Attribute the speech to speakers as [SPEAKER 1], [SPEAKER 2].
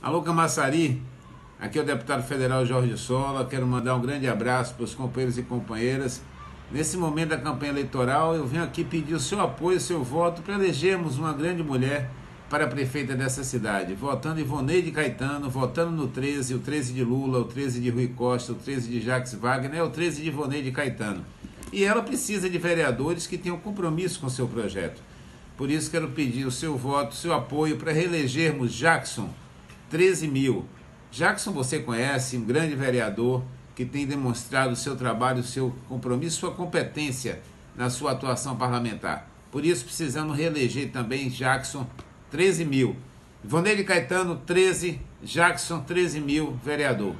[SPEAKER 1] Alô, Camaçari, aqui é o deputado federal Jorge Sola. Quero mandar um grande abraço para os companheiros e companheiras. Nesse momento da campanha eleitoral, eu venho aqui pedir o seu apoio, o seu voto para elegermos uma grande mulher para a prefeita dessa cidade, votando Ivoneide Caetano, votando no 13, o 13 de Lula, o 13 de Rui Costa, o 13 de Jacques Wagner, o 13 de Ivoneide Caetano. E ela precisa de vereadores que tenham compromisso com o seu projeto. Por isso quero pedir o seu voto, o seu apoio para reelegermos Jackson, 13 mil. Jackson você conhece, um grande vereador que tem demonstrado o seu trabalho, o seu compromisso, sua competência na sua atuação parlamentar. Por isso precisamos reeleger também Jackson 13 mil. Ivoneide Caetano, 13. Jackson, 13 mil, vereador.